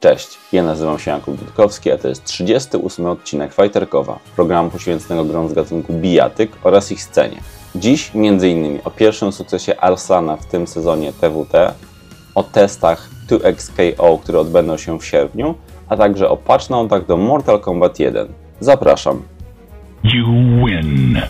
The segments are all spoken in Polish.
Cześć, ja nazywam się Jakub Dudkowski, a to jest 38 odcinek Fighterkowa, programu poświęconego grom z gatunku bijatyk oraz ich scenie. Dziś m.in. o pierwszym sukcesie Arsana w tym sezonie TWT, o testach 2XKO, które odbędą się w sierpniu, a także o patch notach do Mortal Kombat 1. Zapraszam. You win.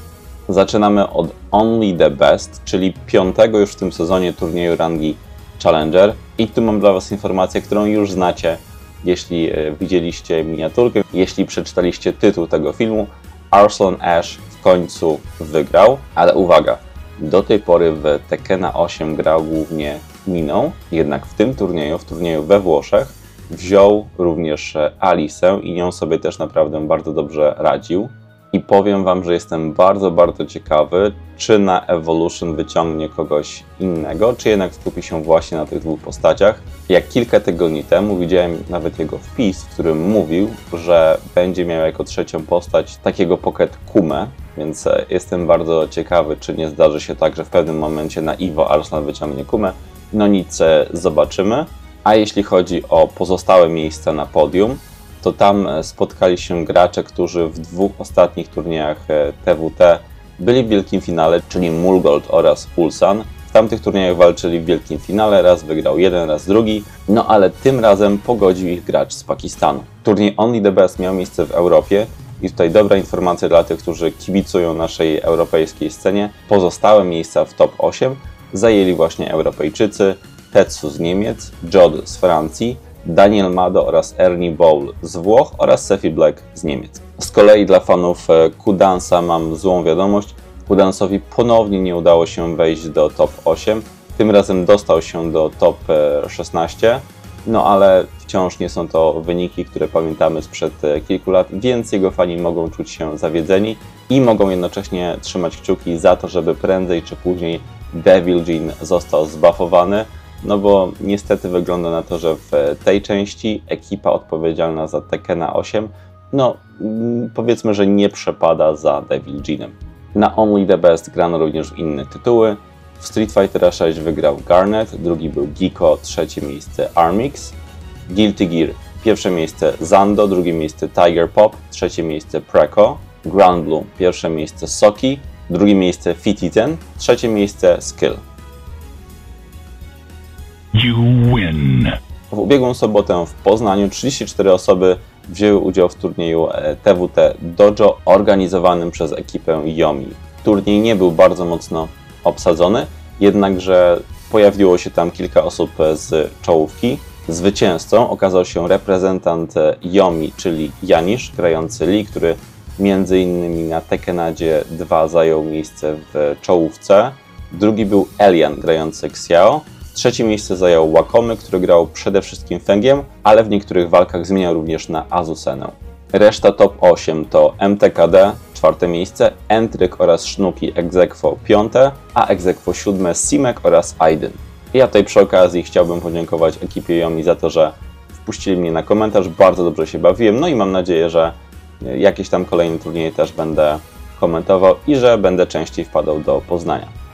Zaczynamy od Only the Best, czyli piątego już w tym sezonie turnieju rangi Challenger. I tu mam dla Was informację, którą już znacie, jeśli e, widzieliście miniaturkę, jeśli przeczytaliście tytuł tego filmu. Arslan Ash w końcu wygrał, ale uwaga, do tej pory w Tekkena 8 grał głównie Miną, jednak w tym turnieju, w turnieju we Włoszech, wziął również e, Alisę i nią sobie też naprawdę bardzo dobrze radził i powiem Wam, że jestem bardzo, bardzo ciekawy, czy na Evolution wyciągnie kogoś innego, czy jednak skupi się właśnie na tych dwóch postaciach. Jak kilka tygodni temu widziałem nawet jego wpis, w którym mówił, że będzie miał jako trzecią postać takiego Pocket Kume, więc e, jestem bardzo ciekawy, czy nie zdarzy się tak, że w pewnym momencie na Iwo Arsenal wyciągnie Kumę. No nic, e, zobaczymy. A jeśli chodzi o pozostałe miejsca na podium, to tam e, spotkali się gracze, którzy w dwóch ostatnich turniejach TWT e, byli w wielkim finale, czyli Mulgold oraz Ulsan. W tamtych turniejach walczyli w wielkim finale, raz wygrał jeden, raz drugi, no ale tym razem pogodził ich gracz z Pakistanu. Turniej Only the Best miał miejsce w Europie i tutaj dobra informacja dla tych, którzy kibicują naszej europejskiej scenie. Pozostałe miejsca w top 8 zajęli właśnie Europejczycy, Tetsu z Niemiec, Jod z Francji, Daniel Mado oraz Ernie Bowl z Włoch oraz Sefi Black z Niemiec. Z kolei dla fanów e, Kudansa mam złą wiadomość. Kudansowi ponownie nie udało się wejść do top 8. Tym razem dostał się do top 16, e, no ale wciąż nie są to wyniki, które pamiętamy sprzed e, kilku lat, więc jego fani mogą czuć się zawiedzeni i mogą jednocześnie trzymać kciuki za to, żeby prędzej czy później Devil Jean został zbafowany no bo niestety wygląda na to, że w tej części ekipa odpowiedzialna za Tekkena 8, no mm, powiedzmy, że nie przepada za Devil Jeanem. Na Only the Best grano również inne tytuły. W Street Fighter 6 wygrał Garnet, drugi był Giko, trzecie miejsce Armix. Guilty Gear, pierwsze miejsce Zando, drugie miejsce Tiger Pop, trzecie miejsce Preco. Ground Blue, pierwsze miejsce Soki, drugie miejsce Fititen, trzecie miejsce Skill. You win. W ubiegłą sobotę w Poznaniu 34 osoby wzięły udział w turnieju TWT e, Dojo organizowanym przez ekipę Yomi. Turniej nie był bardzo mocno obsadzony, jednakże pojawiło się tam kilka osób z czołówki. Zwycięzcą okazał się reprezentant Yomi, czyli Janisz, grający Lee, który innymi na Tekkenadzie 2 zajął miejsce w czołówce. Drugi był Elian, grający Xiao, Trzecie miejsce zajął Łakomy, który grał przede wszystkim Fengiem, ale w niektórych walkach zmieniał również na Azusenę. Reszta top 8 to MTKD, czwarte miejsce, Entryk oraz Sznuki Exequo piąte, a Exequo siódme Simek oraz Aiden. Ja tutaj przy okazji chciałbym podziękować ekipie Yomi za to, że wpuścili mnie na komentarz, bardzo dobrze się bawiłem, no i mam nadzieję, że jakieś tam kolejne turnieje też będę komentował i że będę częściej wpadał do Poznania.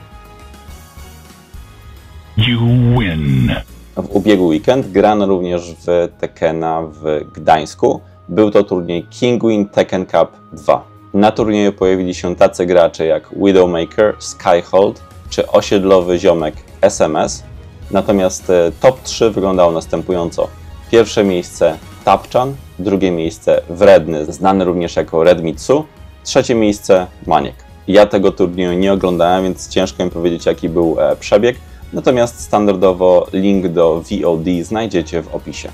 You win. W ubiegły weekend grano również w Tekkena w Gdańsku. Był to turniej Kingwin Tekken Cup 2. Na turnieju pojawili się tacy gracze jak Widowmaker, Skyhold czy osiedlowy ziomek SMS. Natomiast e, top 3 wyglądało następująco. Pierwsze miejsce Tapchan, drugie miejsce Wredny, znany również jako Redmitsu, trzecie miejsce Maniek. Ja tego turnieju nie oglądałem, więc ciężko mi powiedzieć jaki był e, przebieg. Natomiast standardowo link do VOD znajdziecie w opisie.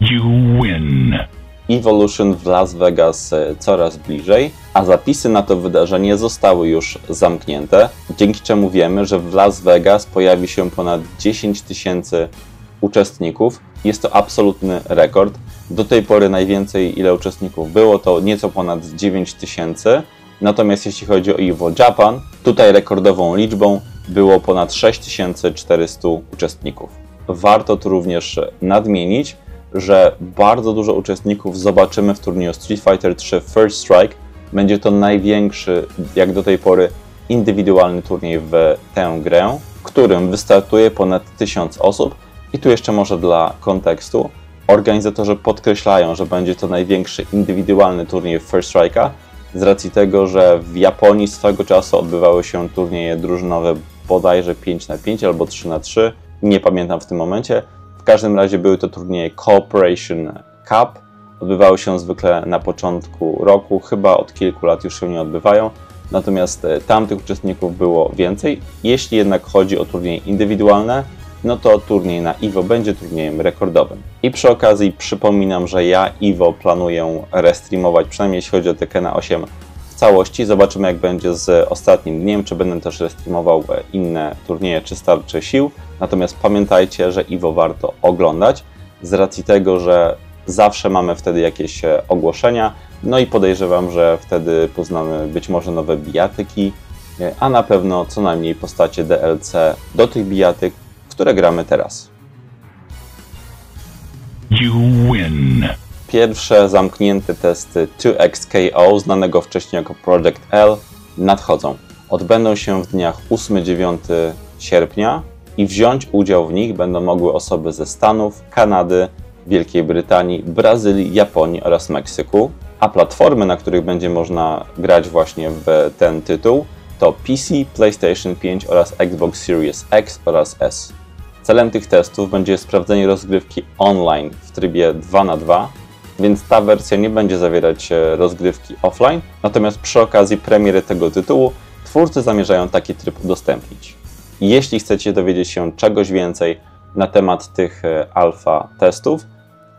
You win. Evolution w Las Vegas e, coraz bliżej, a zapisy na to wydarzenie zostały już zamknięte, dzięki czemu wiemy, że w Las Vegas pojawi się ponad 10 tysięcy uczestników. Jest to absolutny rekord. Do tej pory najwięcej, ile uczestników było, to nieco ponad 9 tysięcy. Natomiast jeśli chodzi o Evo Japan, tutaj rekordową liczbą było ponad 6400 uczestników. Warto tu również nadmienić, że bardzo dużo uczestników zobaczymy w turnieju Street Fighter 3 First Strike. Będzie to największy, jak do tej pory, indywidualny turniej w tę grę, w którym wystartuje ponad 1000 osób, I tu jeszcze może dla kontekstu. Organizatorzy podkreślają, że będzie to największy indywidualny turniej First Strike'a z racji tego, że w Japonii swego czasu odbywały się turnieje drużynowe bodajże 5 na 5 albo 3 na 3 nie pamiętam w tym momencie. W każdym razie były to turnieje Corporation Cup. Odbywały się zwykle na początku roku, chyba od kilku lat już się nie odbywają. Natomiast e, tamtych uczestników było więcej. Jeśli jednak chodzi o turnieje indywidualne, no to turniej na Iwo będzie turniejem rekordowym. I przy okazji przypominam, że ja Iwo planuję restreamować, przynajmniej jeśli chodzi o Tekena 8 w całości. Zobaczymy jak będzie z ostatnim dniem, czy będę też restreamował inne turnieje, czy starczy sił. Natomiast pamiętajcie, że Iwo warto oglądać z racji tego, że zawsze mamy wtedy jakieś e, ogłoszenia, no i podejrzewam, że wtedy poznamy być może nowe bijatyki, e, a na pewno co najmniej postacie DLC do tych bijatyk, które gramy teraz. You win. Pierwsze zamknięte testy 2XKO, znanego wcześniej jako Project L, nadchodzą. Odbędą się w dniach 8-9 sierpnia i wziąć udział w nich będą mogły osoby ze Stanów, Kanady, Wielkiej Brytanii, Brazylii, Japonii oraz Meksyku, a platformy, na których będzie można grać właśnie w ten tytuł, to PC, PlayStation 5 oraz Xbox Series X oraz S. Celem tych testów będzie sprawdzenie rozgrywki online w trybie 2 na 2 więc ta wersja nie będzie zawierać e, rozgrywki offline, natomiast przy okazji premiery tego tytułu twórcy zamierzają taki tryb udostępnić. Jeśli chcecie dowiedzieć się czegoś więcej na temat tych e, alfa testów,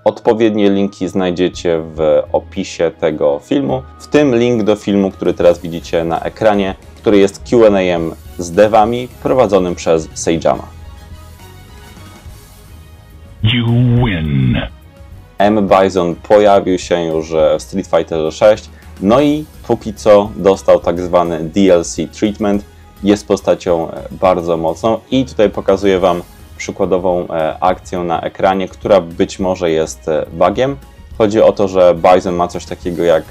odpowiednie linki znajdziecie w opisie tego filmu, w tym link do filmu, który teraz widzicie na ekranie, który jest Q&A z devami prowadzonym przez Sejama. You win. M. Bison pojawił się już e, w Street Fighter 6, no i póki co dostał tak zwany DLC treatment, jest postacią e, bardzo mocną i tutaj pokazuję Wam przykładową e, akcję na ekranie, która być może jest bugiem. Chodzi o to, że Bison ma coś takiego jak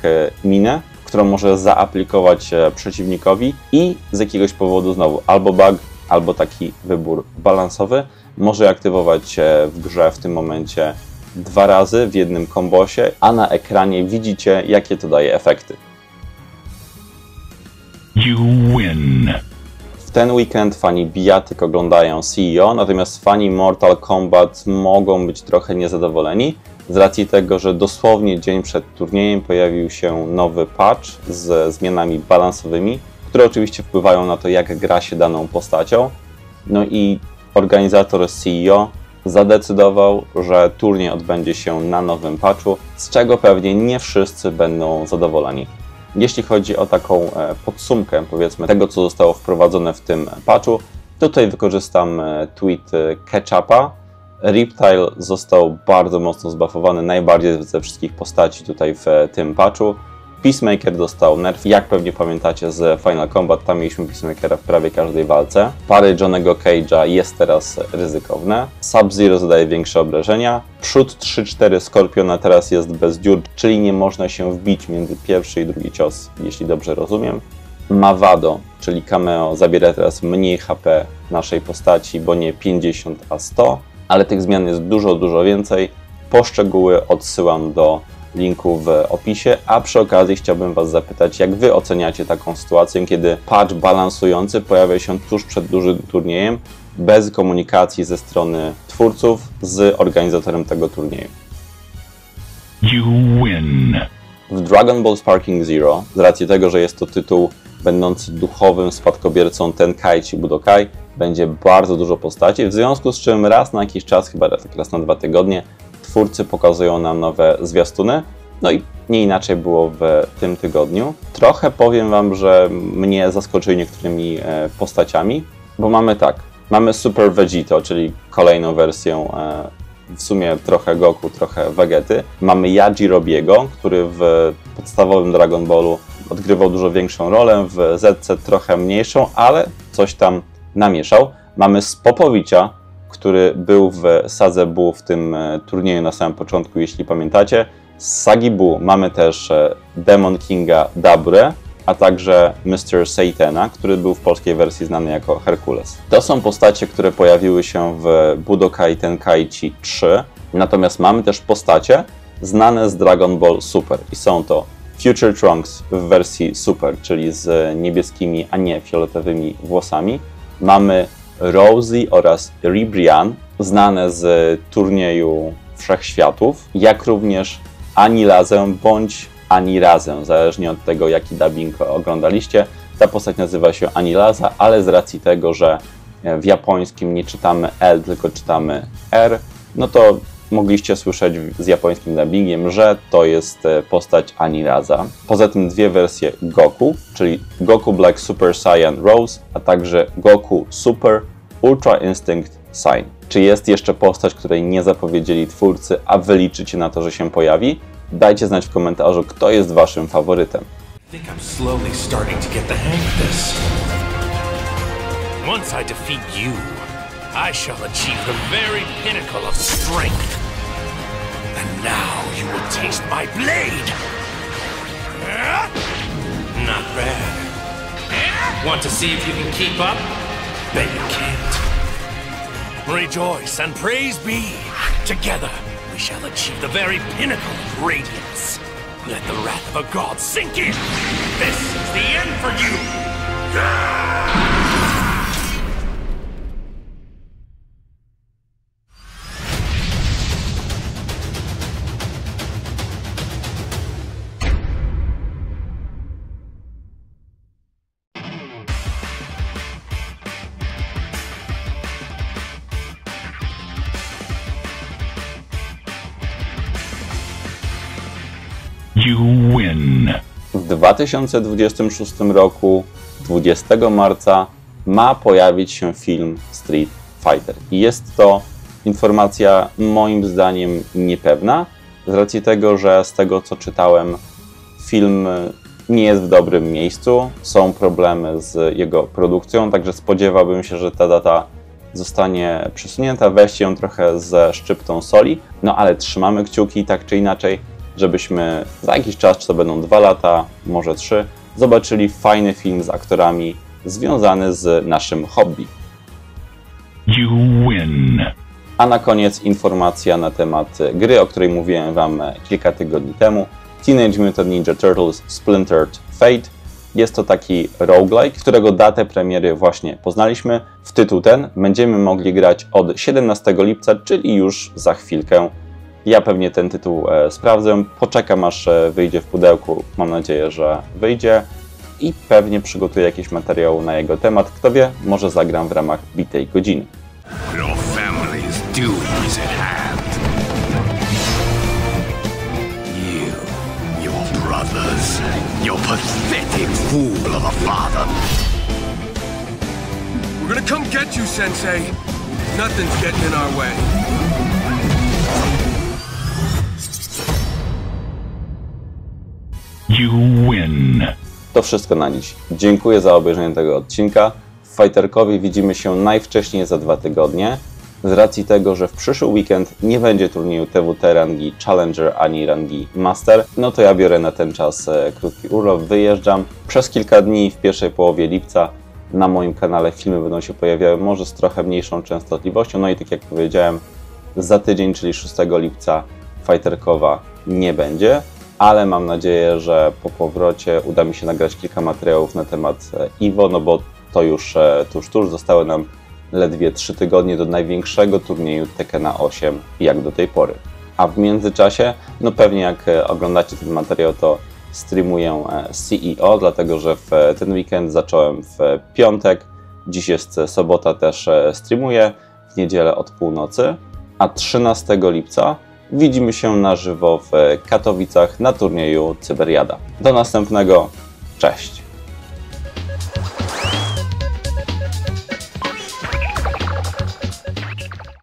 minę, którą może zaaplikować przeciwnikowi i z jakiegoś powodu znowu albo bug, albo taki wybór balansowy może aktywować w grze w tym momencie dwa razy w jednym kombosie, a na ekranie widzicie, jakie to daje efekty. You win. W ten weekend fani bijatyk oglądają CEO, natomiast fani Mortal Kombat mogą być trochę niezadowoleni z racji tego, że dosłownie dzień przed turniejem pojawił się nowy patch z zmianami balansowymi, które oczywiście wpływają na to, jak gra się daną postacią. No i organizator CEO zadecydował, że turniej odbędzie się na nowym patchu, z czego pewnie nie wszyscy będą zadowoleni. Jeśli chodzi o taką e, podsumkę, powiedzmy, tego, co zostało wprowadzone w tym patchu, tutaj wykorzystam e, tweet e, Ketchupa. Riptile został bardzo mocno zbafowany, najbardziej ze wszystkich postaci tutaj w tym patchu. Peacemaker dostał nerf, jak pewnie pamiętacie z Final Combat, tam mieliśmy Peacemakera w prawie każdej walce. Pary Johnego Cage'a jest teraz ryzykowne. Sub-Zero zadaje większe obrażenia. Przód 3-4 Skorpiona teraz jest bez dziur, czyli nie można się wbić między pierwszy i drugi cios, jeśli dobrze rozumiem. Mavado, czyli cameo, zabiera teraz mniej HP naszej postaci, bo nie 50, a 100, ale tych zmian jest dużo, dużo więcej. Poszczegóły odsyłam do linku w opisie, a przy okazji chciałbym Was zapytać, jak Wy oceniacie taką sytuację, kiedy patch balansujący pojawia się tuż przed dużym turniejem, bez komunikacji ze strony twórców z organizatorem tego turnieju. You win. W Dragon Ball Sparking Zero, z racji tego, że jest to tytuł będący duchowym spadkobiercą Tenkaichi Budokai, będzie bardzo dużo postaci, w związku z czym raz na jakiś czas, chyba raz na dwa tygodnie, twórcy pokazują nam nowe zwiastuny. No i nie inaczej było w tym tygodniu. Trochę powiem Wam, że mnie zaskoczyli niektórymi e, postaciami, bo mamy tak, mamy Super Vegito, czyli kolejną wersję e, w sumie trochę Goku, trochę Vegety. Mamy Yajirobiego, który w podstawowym Dragon Ballu odgrywał dużo większą rolę, w Zetce trochę mniejszą, ale coś tam namieszał. Mamy Spopowicia, który był w Sazebu w tym e, turnieju na samym początku, jeśli pamiętacie. Z Sagibu mamy też e, Demon Kinga Dabre, a także Mr. Satana, który był w polskiej wersji znany jako Herkules. To są postacie, które pojawiły się w Budokai Tenkaichi 3, natomiast mamy też postacie znane z Dragon Ball Super i są to Future Trunks w wersji Super, czyli z niebieskimi, a nie fioletowymi włosami. Mamy Rosie oraz Ribrian, znane z turnieju Wszechświatów, jak również Anilazę bądź Anirazę, zależnie od tego, jaki dubbing oglądaliście. Ta postać nazywa się Anilaza, ale z racji tego, że w japońskim nie czytamy L, tylko czytamy R, no to mogliście słyszeć z japońskim dubbingiem, że to jest e, postać Aniraza. Poza tym dwie wersje Goku, czyli Goku Black Super Saiyan Rose, a także Goku Super Ultra Instinct Sign. Czy jest jeszcze postać, której nie zapowiedzieli twórcy, a wy liczycie na to, że się pojawi? Dajcie znać w komentarzu, kto jest waszym faworytem. I shall achieve the very pinnacle of strength. Now you will taste my blade! Not bad. Want to see if you can keep up? Bet you can't. Rejoice and praise be! Together, we shall achieve the very pinnacle of radiance. Let the wrath of a god sink in! This is the end for you! You win. W 2026 roku, 20 marca, ma pojawić się film Street Fighter. I jest to informacja moim zdaniem niepewna, z racji tego, że z tego co czytałem, film nie jest w dobrym miejscu, są problemy z jego produkcją, także spodziewałbym się, że ta data zostanie przesunięta, weźcie ją trochę ze szczyptą soli, no ale trzymamy kciuki tak czy inaczej, żebyśmy za jakiś czas, czy to będą dwa lata, może trzy, zobaczyli fajny film z aktorami związany z naszym hobby. You win. A na koniec informacja na temat gry, o której mówiłem Wam kilka tygodni temu. Teenage Mutant Ninja Turtles Splintered Fate. Jest to taki roguelike, którego datę premiery właśnie poznaliśmy. W tytuł ten będziemy mogli grać od 17 lipca, czyli już za chwilkę. Ja pewnie ten tytuł e, sprawdzę, poczekam aż e, wyjdzie w pudełku, mam nadzieję, że wyjdzie i pewnie przygotuję jakiś materiał na jego temat. Kto wie, może zagram w ramach bitej godziny. Your family's doom is at hand. You, your brothers, your pathetic fool of a father. We're gonna come get you, Sensei. Nothing's getting in our way. You win. To wszystko na dziś. Dziękuję za obejrzenie tego odcinka. W Fighterkowie widzimy się najwcześniej za dwa tygodnie. Z racji tego, że w przyszły weekend nie będzie turnieju TWT rangi Challenger ani rangi Master, no to ja biorę na ten czas e, krótki urlop, wyjeżdżam. Przez kilka dni w pierwszej połowie lipca na moim kanale filmy będą się pojawiały, może z trochę mniejszą częstotliwością. No i tak jak powiedziałem, za tydzień, czyli 6 lipca, Fighterkowa nie będzie ale mam nadzieję, że po powrocie uda mi się nagrać kilka materiałów na temat Iwo, no bo to już e, tuż, tuż zostały nam ledwie 3 tygodnie do największego turnieju Tekena 8 jak do tej pory. A w międzyczasie, no pewnie jak e, oglądacie ten materiał, to streamuję e, CEO, dlatego że w ten weekend zacząłem w piątek, dziś jest sobota, też streamuję, w niedzielę od północy, a 13 lipca widzimy się na żywo w Katowicach na turnieju Cyberiada. Do następnego, cześć!